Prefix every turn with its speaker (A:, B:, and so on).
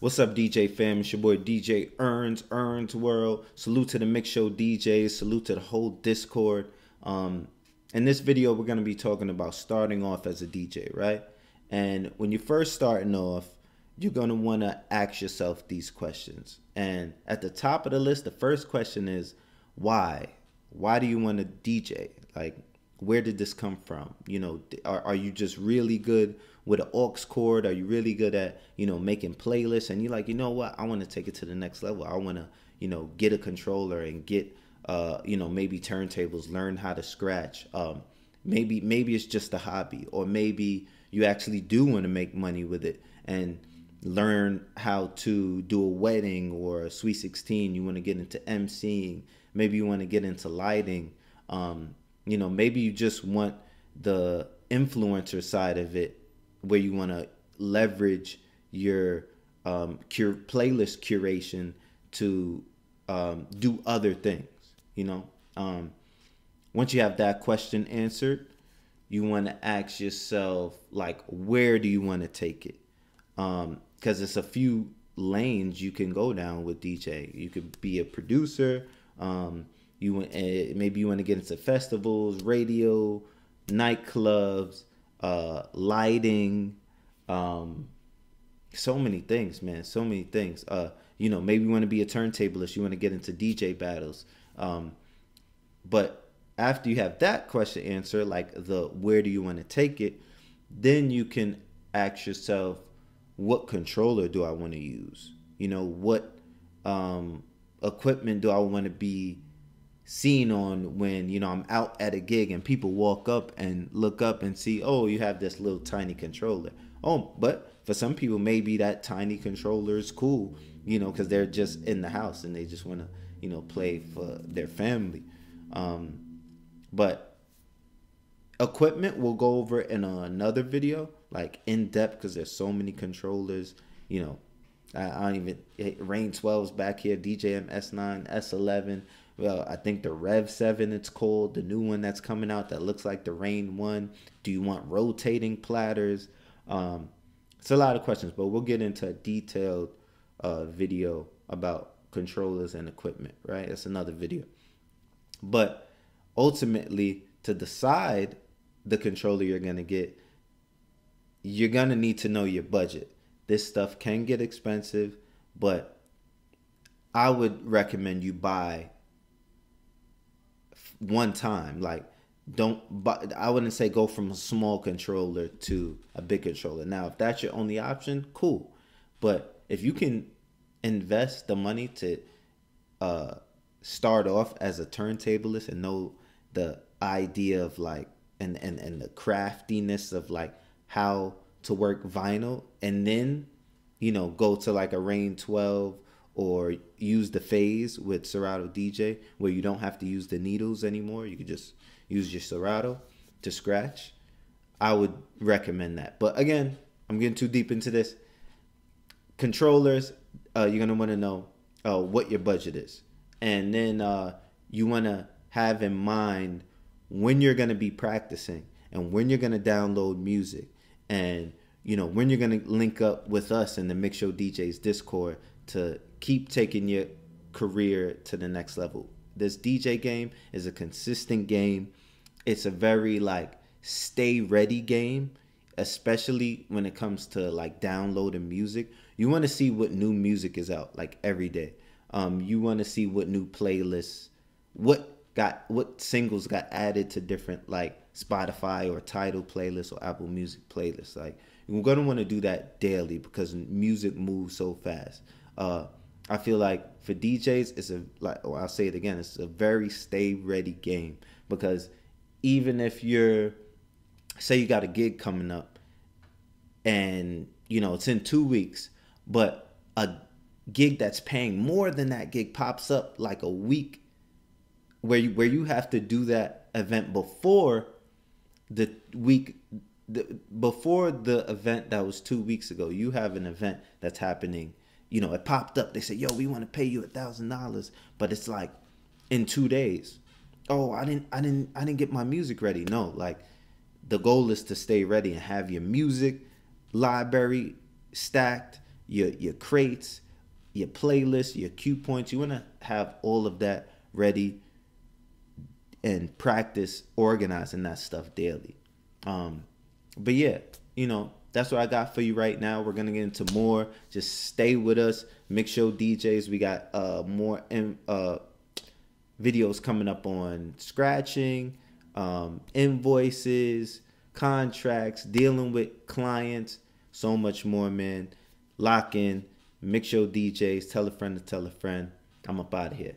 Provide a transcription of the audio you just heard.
A: What's up, DJ fam? It's your boy DJ Earns, Earns World. Salute to the Mixsho DJs. Salute to the whole Discord. Um, in this video, we're going to be talking about starting off as a DJ, right? And when you're first starting off, you're going to want to ask yourself these questions. And at the top of the list, the first question is why? Why do you want to DJ? Like, where did this come from? You know, are, are you just really good with an aux cord? Are you really good at, you know, making playlists? And you're like, you know what? I want to take it to the next level. I want to, you know, get a controller and get, uh, you know, maybe turntables, learn how to scratch. Um, maybe, maybe it's just a hobby, or maybe you actually do want to make money with it and learn how to do a wedding or a sweet 16. You want to get into emceeing. Maybe you want to get into lighting. Um, you know, maybe you just want the influencer side of it where you want to leverage your um, cure playlist curation to um, do other things. You know, um, once you have that question answered, you want to ask yourself like, where do you want to take it? Because um, it's a few lanes you can go down with DJ. You could be a producer. You want uh, maybe you want to get into festivals, radio, nightclubs, uh, lighting, um, so many things, man. So many things. Uh, you know, maybe you want to be a turntablist. You want to get into DJ battles. Um, but after you have that question answered, like the where do you want to take it, then you can ask yourself, what controller do I want to use? You know, what um, equipment do I want to be seen on when you know I'm out at a gig and people walk up and look up and see, oh, you have this little tiny controller. Oh, but for some people, maybe that tiny controller is cool, you know, because they're just in the house and they just want to, you know, play for their family. Um, but equipment we'll go over in another video, like in depth, because there's so many controllers. You know, I, I don't even Rane 12's back here, DJM S9, S11 well, I think the Rev 7 it's called, the new one that's coming out that looks like the Rane 1. Do you want rotating platters? Um, it's a lot of questions, but we'll get into a detailed uh, video about controllers and equipment, right? That's another video. But ultimately, to decide the controller you're going to get, you're going to need to know your budget. This stuff can get expensive, but I would recommend you buy one time. Like don't but I wouldn't say go from a small controller to a big controller. Now, if that's your only option, cool. But if you can invest the money to uh start off as a turntablist and know the idea of like and and and the craftiness of like how to work vinyl and then you know go to like a Rane 12 or use the phase with Serato DJ where you don't have to use the needles anymore. You could just use your Serato to scratch. I would recommend that. But again, I'm getting too deep into this. Controllers, uh, you're gonna want to know uh, what your budget is, and then uh, you want to have in mind when you're gonna be practicing and when you're gonna download music, and you know when you're gonna link up with us in the Mixsho DJs Discord to keep taking your career to the next level. This DJ game is a consistent game. It's a very like stay ready game, especially when it comes to like downloading music. You want to see what new music is out like every day. Um, you want to see what new playlists, what got what singles got added to different like Spotify or Tidal playlists or Apple Music playlists. Like you're gonna want to do that daily because music moves so fast. Uh, I feel like for DJs, it's a like oh, I'll say it again, it's a very stay ready game. Because even if you're say you got a gig coming up and you know it's in two weeks, but a gig that's paying more than that gig pops up like a week where you, where you have to do that event before the week the, before the event that was two weeks ago. You have an event that's happening you know, it popped up. They said, "Yo, we want to pay you a thousand dollars," but it's like in two days. Oh, I didn't, I didn't, I didn't get my music ready. No, like the goal is to stay ready and have your music library stacked your your crates, your playlist, your cue points. You want to have all of that ready and practice organizing that stuff daily. Um, but yeah, you know, that's what I got for you right now. We're gonna get into more. Just stay with us. Mixsho DJs. We got uh more in, uh videos coming up on scratching, um, invoices, contracts, dealing with clients, so much more, man. Lock in, Mixsho DJs, tell a friend to tell a friend. I'm up out of here.